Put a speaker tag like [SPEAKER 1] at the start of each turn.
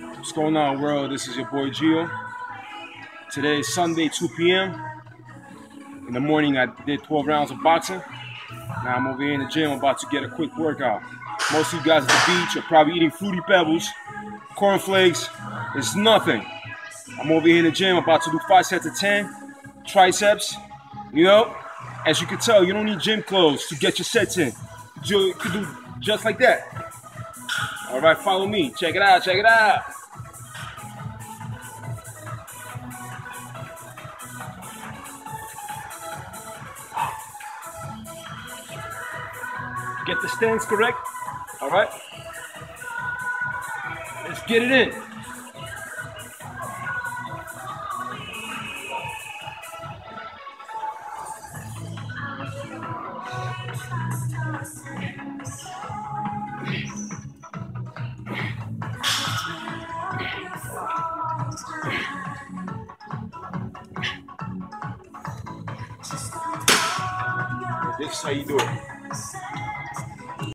[SPEAKER 1] What's going on, world? This is your boy Gio. Today is Sunday, 2 p.m. In the morning, I did 12 rounds of boxing. Now I'm over here in the gym, I'm about to get a quick workout. Most of you guys at the beach are probably eating Fruity Pebbles, cornflakes. It's nothing. I'm over here in the gym, about to do five sets of 10, triceps. You know, as you can tell, you don't need gym clothes to get your sets in. You could do just like that. All right, follow me. Check it out, check it out. Get the stance correct. All right. Let's get it in. This is how you do it.